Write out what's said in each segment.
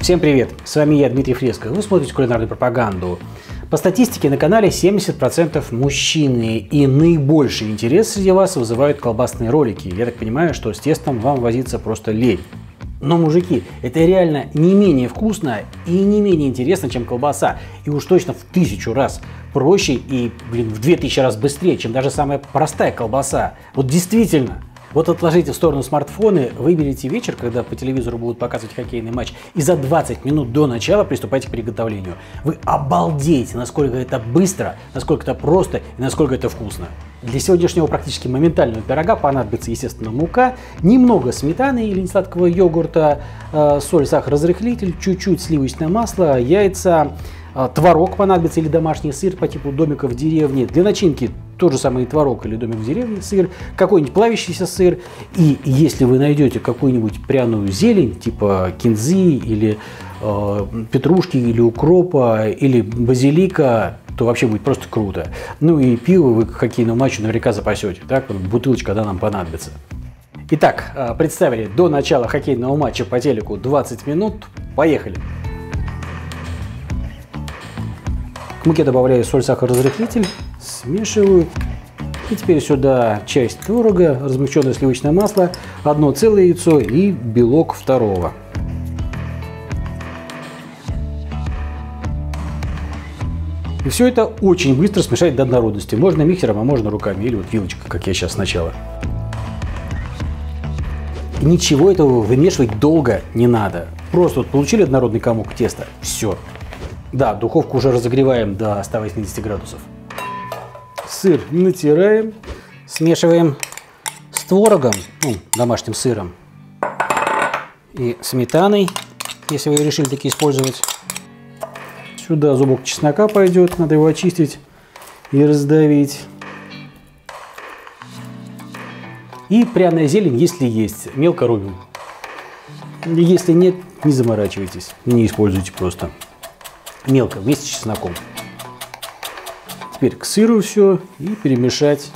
Всем привет! С вами я, Дмитрий Фреско. Вы смотрите кулинарную пропаганду. По статистике на канале 70% мужчины и наибольший интерес среди вас вызывают колбасные ролики. Я так понимаю, что с тестом вам возиться просто лень. Но, мужики, это реально не менее вкусно и не менее интересно, чем колбаса. И уж точно в тысячу раз проще и, блин, в две тысячи раз быстрее, чем даже самая простая колбаса. Вот действительно, вот отложите в сторону смартфоны, выберите вечер, когда по телевизору будут показывать хоккейный матч, и за 20 минут до начала приступайте к приготовлению. Вы обалдеете, насколько это быстро, насколько это просто и насколько это вкусно. Для сегодняшнего практически моментального пирога понадобится, естественно, мука, немного сметаны или несладкого йогурта, э, соль, сахар, разрыхлитель, чуть-чуть сливочное масло, яйца, э, творог понадобится или домашний сыр по типу домика в деревне. Для начинки тот же самый творог или домик в деревне сыр, какой-нибудь плавящийся сыр. И если вы найдете какую-нибудь пряную зелень, типа кинзы или э, петрушки или укропа или базилика, то вообще будет просто круто. Ну и пиво вы к хоккейному матчу наверняка запасете. Так, бутылочка, когда нам понадобится. Итак, э, представили до начала хоккейного матча по телеку 20 минут. Поехали! К муке добавляю соль, сахар, разрыхлитель, смешиваю. И теперь сюда часть творога, размягченное сливочное масло, одно целое яйцо и белок второго. И все это очень быстро смешать до однородности. Можно миксером, а можно руками или вот вилочкой, как я сейчас сначала. Ничего этого вымешивать долго не надо. Просто вот получили однородный комок теста, все. Да, духовку уже разогреваем до 180 градусов. Сыр натираем, смешиваем с творогом, ну, домашним сыром и сметаной, если вы решили такие использовать. Сюда зубок чеснока пойдет, надо его очистить и раздавить. И пряная зелень, если есть, мелко рубим. Если нет, не заморачивайтесь, не используйте просто. Мелко, вместе с чесноком. Теперь к сыру все и перемешать.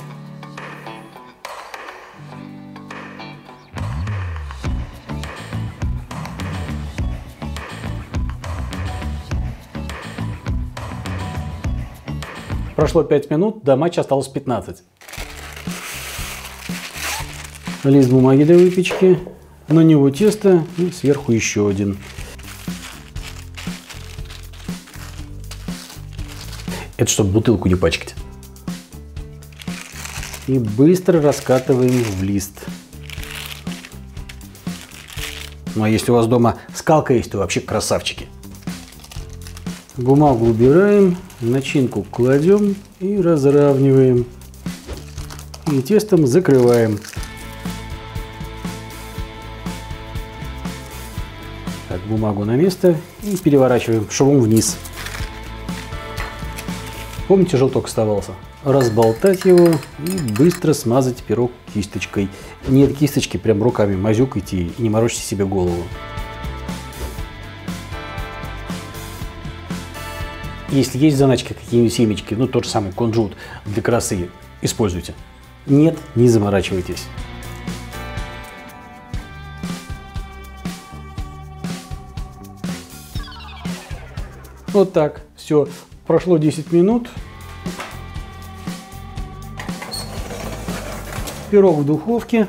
Прошло 5 минут, до матча осталось 15. Лист бумаги для выпечки, на него тесто и сверху еще один. Это чтобы бутылку не пачкать. И быстро раскатываем в лист. Ну а если у вас дома скалка есть, то вообще красавчики. Бумагу убираем, начинку кладем и разравниваем. И тестом закрываем. Так, бумагу на место и переворачиваем швом вниз. Помните, желток оставался? Разболтать его и быстро смазать пирог кисточкой. Нет кисточки, прям руками мазюкайте и не морочьте себе голову. Если есть заначка какие-нибудь семечки, ну тот же самый кунжут для красы, используйте. Нет, не заморачивайтесь. Вот так. Все. Прошло 10 минут. Пирог в духовке.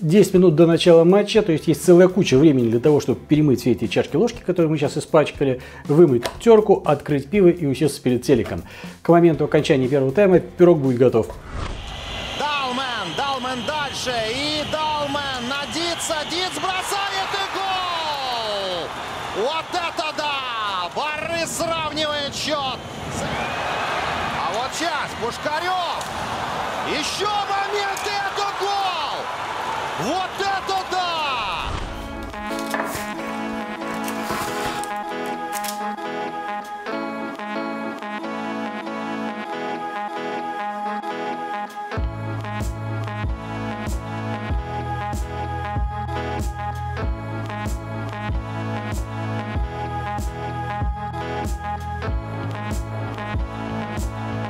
10 минут до начала матча, то есть есть целая куча времени для того, чтобы перемыть все эти чашки-ложки, которые мы сейчас испачкали, вымыть терку, открыть пиво и усесться перед телеком. К моменту окончания первого тайма пирог будет готов. Далмен, Далмен дальше, и Далмен на Дица, Диц бросает и гол! Вот это Пушкарев. Еще момент, и это гол! Вот это да!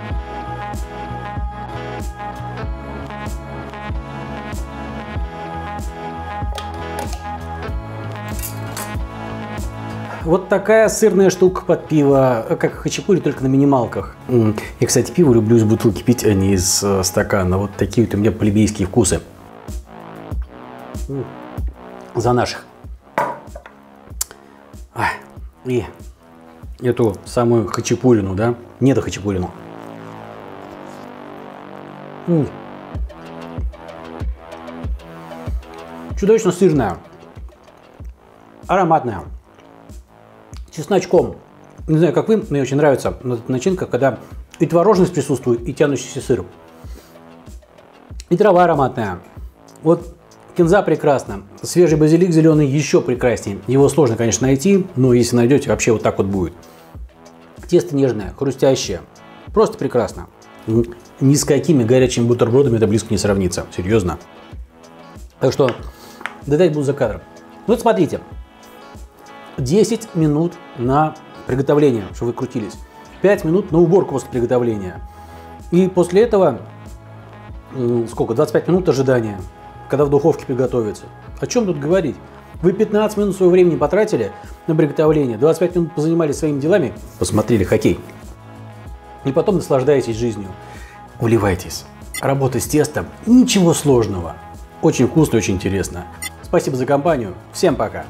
Thank вот такая сырная штука под пиво, как хачапури, только на минималках. Я, кстати, пиво люблю из бутылки пить, а не из э, стакана. Вот такие вот у меня полибейские вкусы. За наших. И эту самую хачапурину, да? Не до хачапурину. Чудовищно сырная. Ароматная чесночком. Не знаю, как вы, мне очень нравится начинка, когда и творожность присутствует, и тянущийся сыр. И трава ароматная. Вот кинза прекрасна. Свежий базилик зеленый еще прекраснее. Его сложно, конечно, найти, но если найдете, вообще вот так вот будет. Тесто нежное, хрустящее. Просто прекрасно. Ни с какими горячими бутербродами это близко не сравнится. Серьезно. Так что, додать буду за кадром. Вот смотрите, 10 минут на приготовление, чтобы вы крутились. 5 минут на уборку после приготовления. И после этого, сколько, 25 минут ожидания, когда в духовке приготовится. О чем тут говорить? Вы 15 минут своего времени потратили на приготовление, 25 минут позанимались своими делами, посмотрели хоккей. И потом наслаждаетесь жизнью. Уливайтесь. Работа с тестом, ничего сложного. Очень вкусно, очень интересно. Спасибо за компанию. Всем пока.